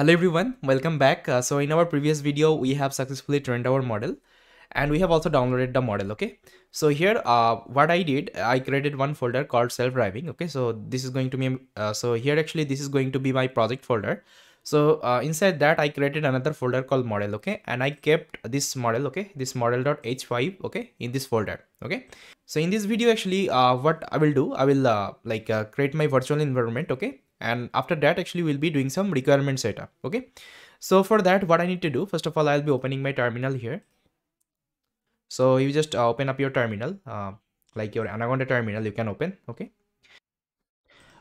Hello everyone, welcome back. Uh, so in our previous video, we have successfully trained our model and we have also downloaded the model. Okay. So here, uh, what I did, I created one folder called self-driving. Okay. So this is going to be, uh, so here actually this is going to be my project folder. So uh, inside that I created another folder called model. Okay. And I kept this model. Okay. This model.h5. Okay. In this folder. Okay. So in this video, actually, uh, what I will do, I will uh, like create my virtual environment. Okay and after that actually we'll be doing some requirement setup okay? So for that what i need to do first of all i'll be opening my terminal here. So you just uh, open up your terminal uh, like your anaconda terminal you can open okay?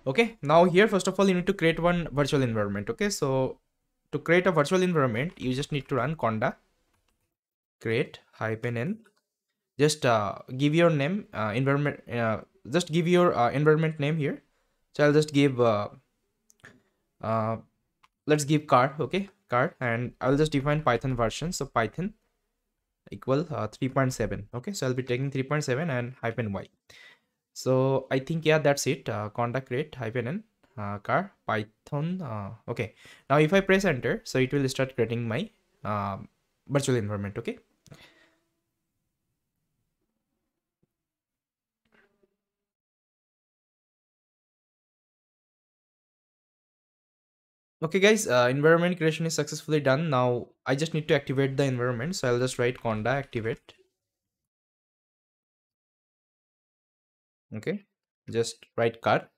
Okay now here first of all you need to create one virtual environment okay? So to create a virtual environment you just need to run conda create hyphen n. Just uh, give your name uh, environment uh, just give your uh, environment name here. So i'll just give uh, let's give car okay? Car and i'll just define python version. So python equal uh, 3.7 okay? So i'll be taking 3.7 and hyphen y. So i think yeah that's it. Uh, conda create hyphen n uh, car python uh, okay. Now if i press enter so it will start creating my uh, virtual environment okay Okay guys, uh, environment creation is successfully done. Now I just need to activate the environment. So I'll just write conda activate. Okay, just write car.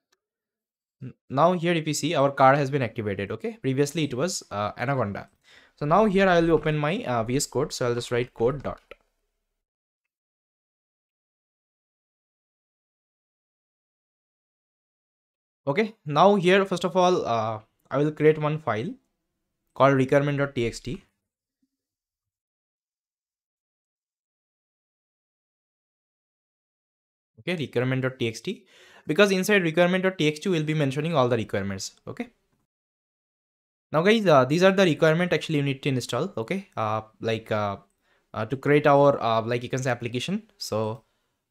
Now here if you see our car has been activated. Okay, previously it was uh, anaconda. So now here I will open my uh, VS code. So I'll just write code dot. Okay, now here first of all, uh, I will create one file called requirement.txt okay requirement.txt because inside requirement.txt will be mentioning all the requirements okay? Now guys uh, these are the requirement actually you need to install okay? Uh, like uh, uh to create our uh, like you can say application. So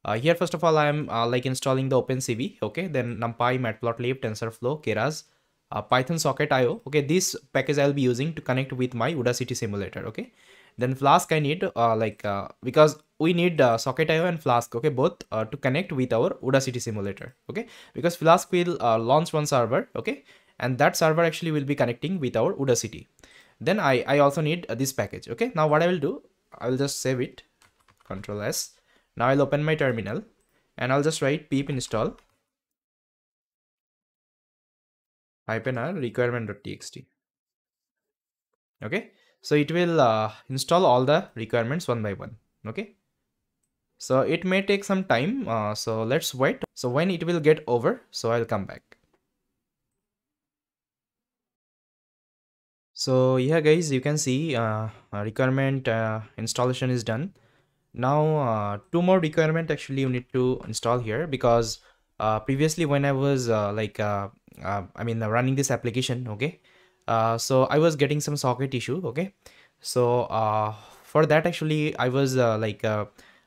uh, here first of all i am like installing the opencv okay? Then numpy matplotlib tensorflow keras uh, python socket io okay this package i'll be using to connect with my udacity simulator okay? Then flask i need uh, like uh, because we need uh, socket io and flask okay both uh, to connect with our udacity simulator okay? Because flask will uh, launch one server okay? And that server actually will be connecting with our udacity. Then i i also need uh, this package okay? Now what i will do i will just save it control s. Now i'll open my terminal and i'll just write pip install hyphen r requirement.txt okay? So it will uh, install all the requirements one by one. Okay? So it may take some time uh, so let's wait. So when it will get over so i'll come back. So yeah guys you can see uh, requirement uh, installation is done. Now uh, two more requirement actually you need to install here because uh, previously when i was like uh, uh, i mean running this application okay? So i was getting some socket issue okay? So for that actually i was like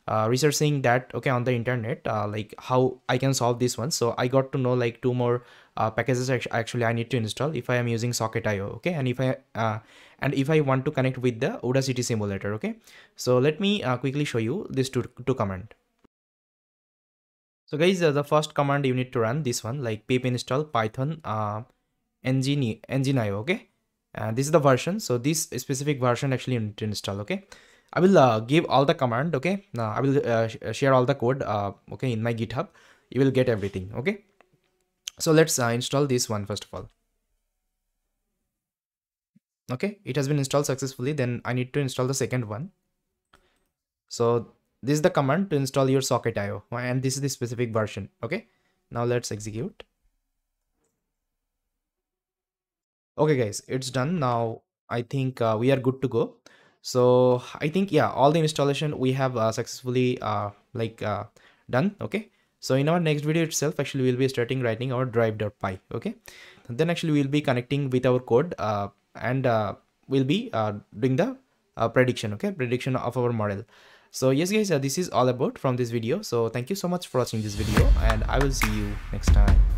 uh, researching that okay on the internet uh, like how i can solve this one. So i got to know like two more uh, packages actually i need to install if i am using socket.io okay? And if i and if i want to connect with the udacity simulator okay? So let me quickly show you this two, two command so guys, uh, the first command you need to run this one like pip install python uh, engine engine.io. Okay, uh, this is the version. So this specific version actually you need to install. Okay, I will uh, give all the command. Okay, now I will uh, sh share all the code. Uh, okay, in my GitHub, you will get everything. Okay, so let's uh, install this one first of all. Okay, it has been installed successfully. Then I need to install the second one. So this is the command to install your socket IO and this is the specific version okay? Now let's execute. Okay guys it's done. Now i think uh, we are good to go. So i think yeah all the installation we have uh, successfully uh, like uh, done okay? So in our next video itself actually we'll be starting writing our drive.py okay? Then actually we'll be connecting with our code uh, and uh, we'll be doing the prediction okay? Prediction of our model so yes guys uh, this is all about from this video. So thank you so much for watching this video and i will see you next time